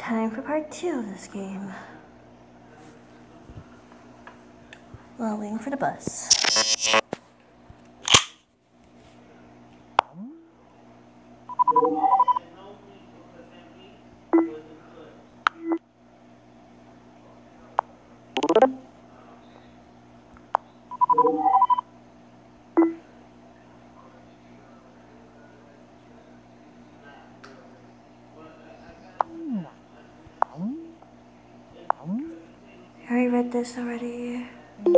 Time for part two of this game. While waiting for the bus. I read this already. I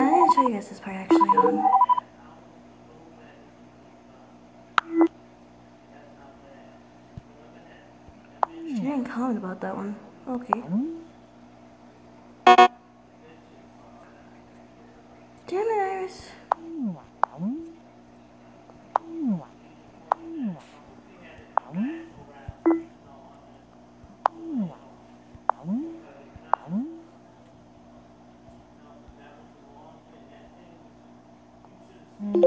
didn't show you guys this part actually on. She didn't comment about that one. Okay. She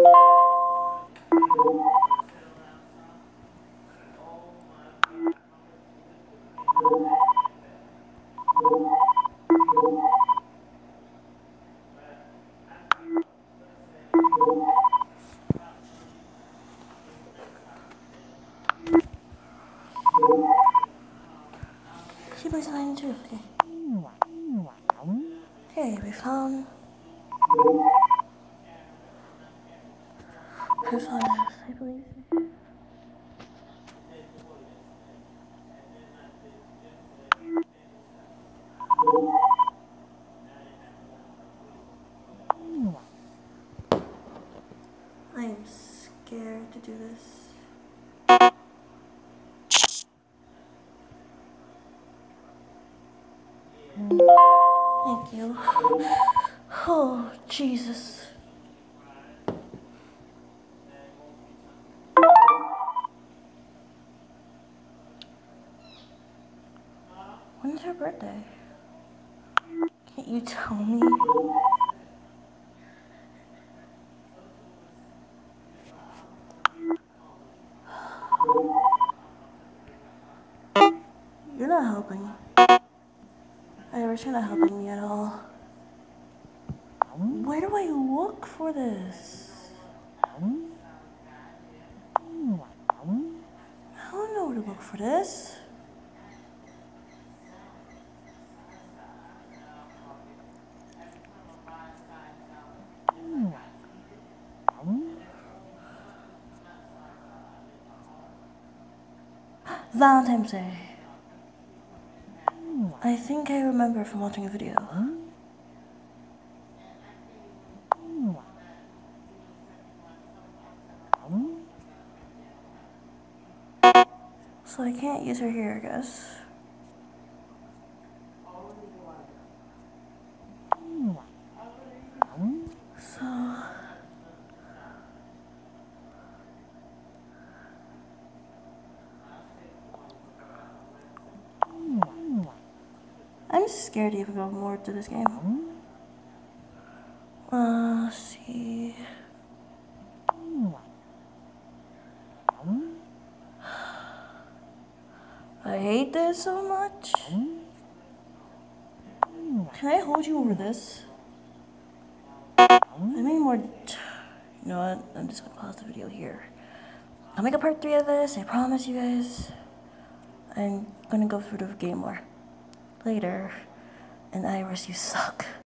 plays a too. Okay, we found her father, I believe. I am scared to do this. Thank you. Oh, Jesus. When's her birthday? Can't you tell me? You're not helping. Iris, you're not helping me at all. Where do I look for this? I don't know where to look for this. Valentine's Day. I think I remember from watching a video. So I can't use her here, I guess. So I'm scared to even go more to this game. Uh, let's see. I hate this so much. Can I hold you over this? I need more. You know what? I'm just gonna pause the video here. I'll make a part three of this. I promise you guys. I'm gonna go through the game more later. And Iris, you suck.